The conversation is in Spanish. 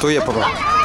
Tuya, papá.